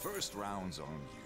First round's on you.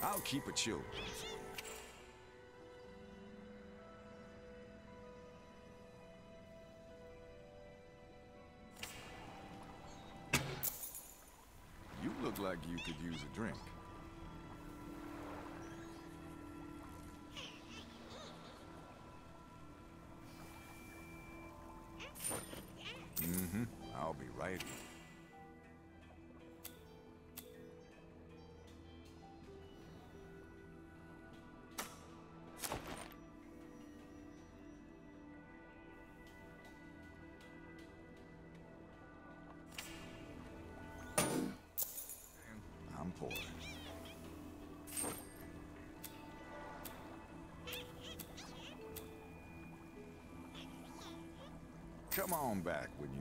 I'll keep it chill. Could use a drink. Mm-hmm. I'll be right here. Come on back when you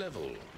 level.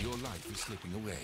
Your life is slipping away.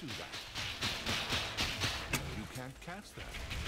Do that. You can't catch that.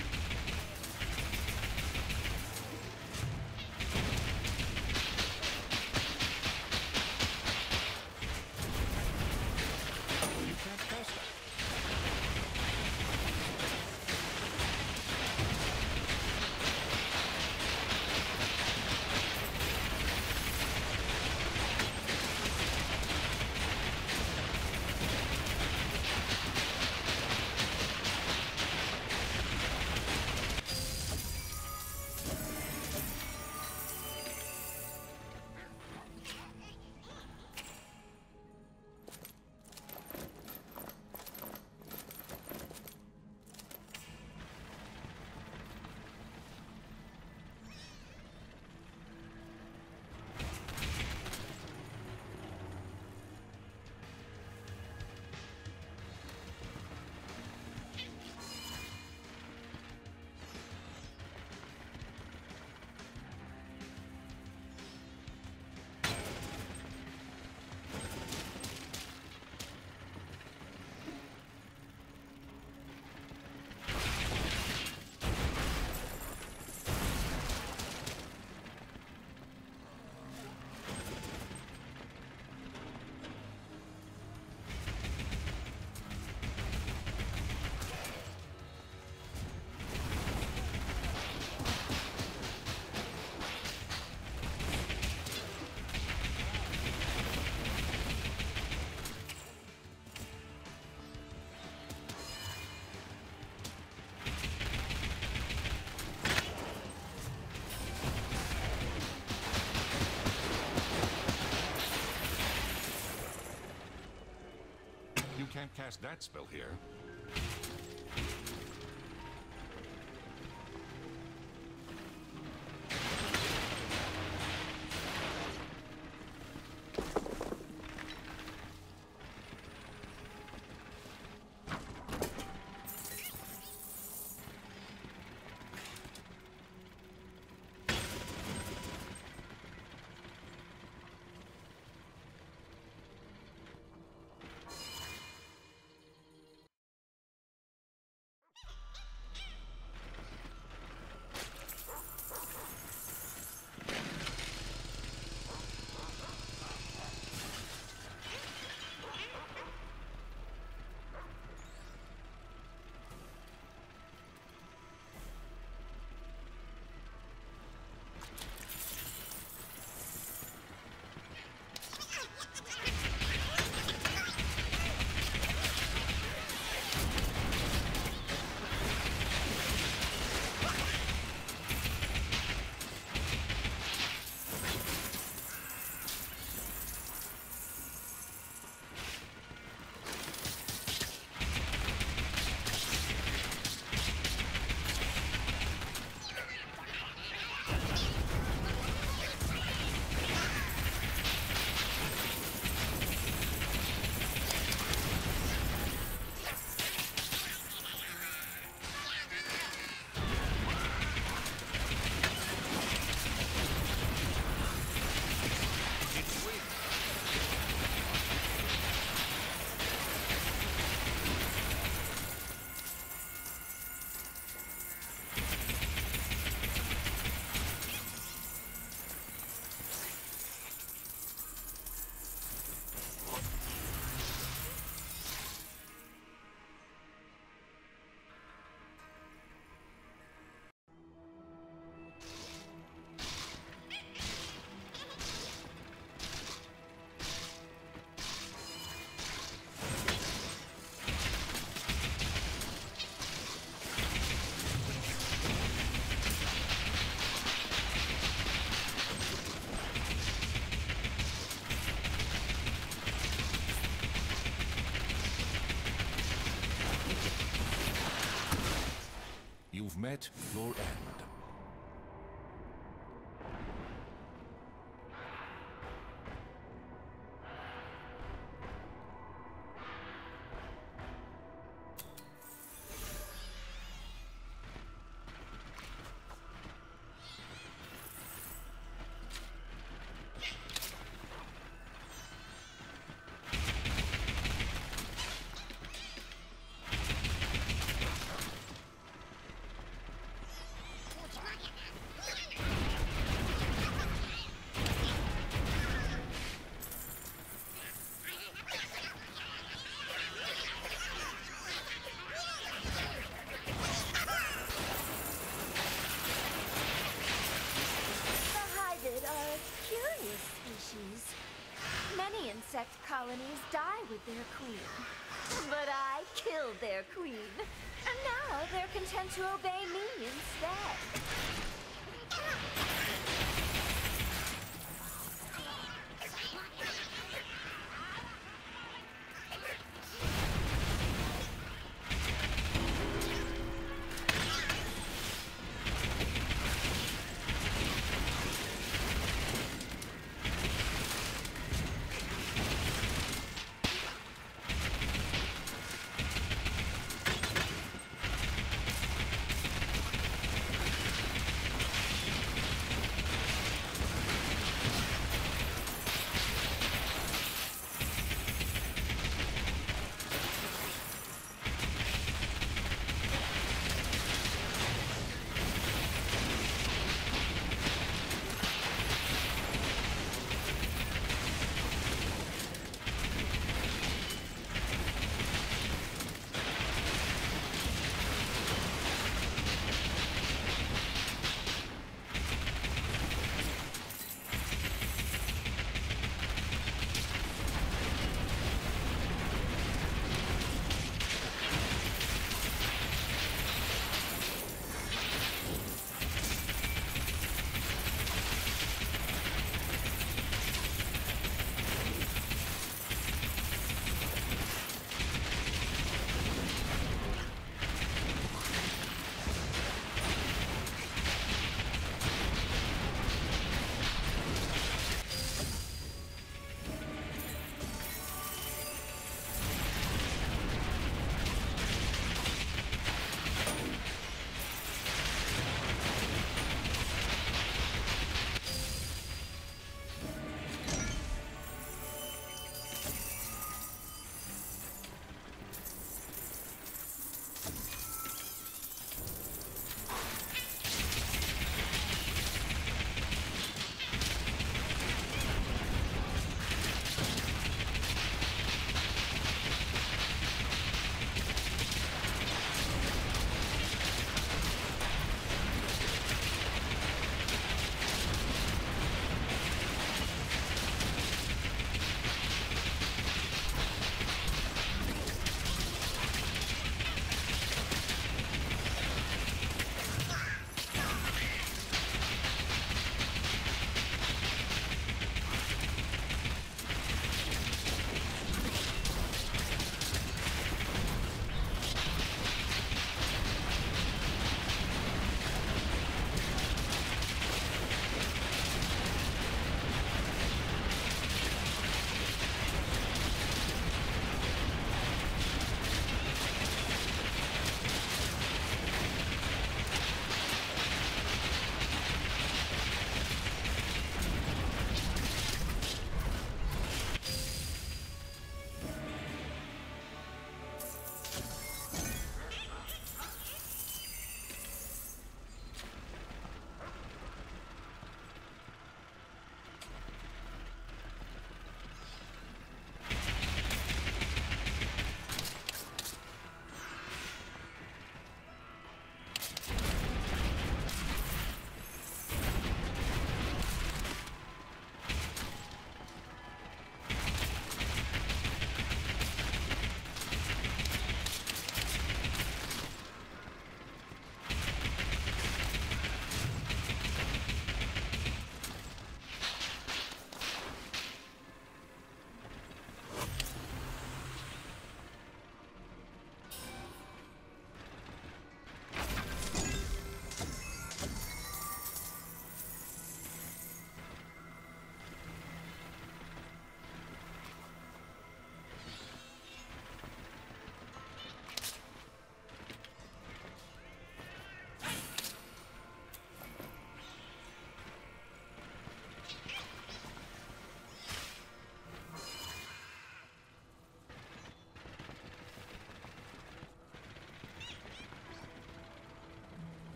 Can't cast that spell here. You've met your colonies die with their queen. But I killed their queen. And now they're content to obey me instead.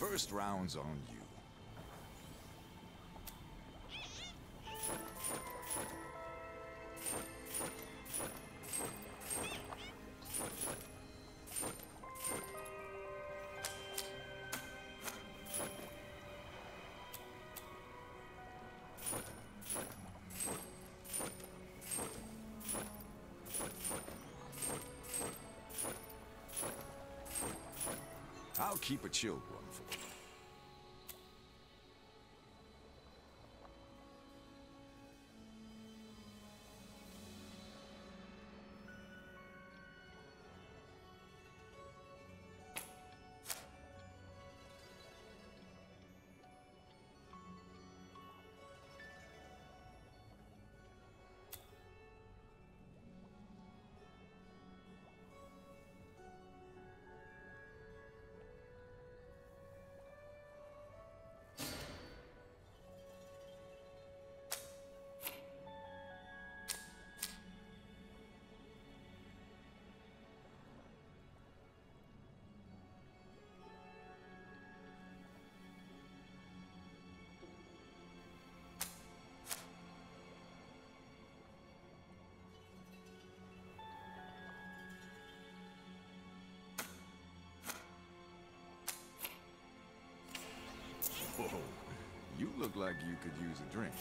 First round's on you. I'll keep a chill, one look like you could use a drink.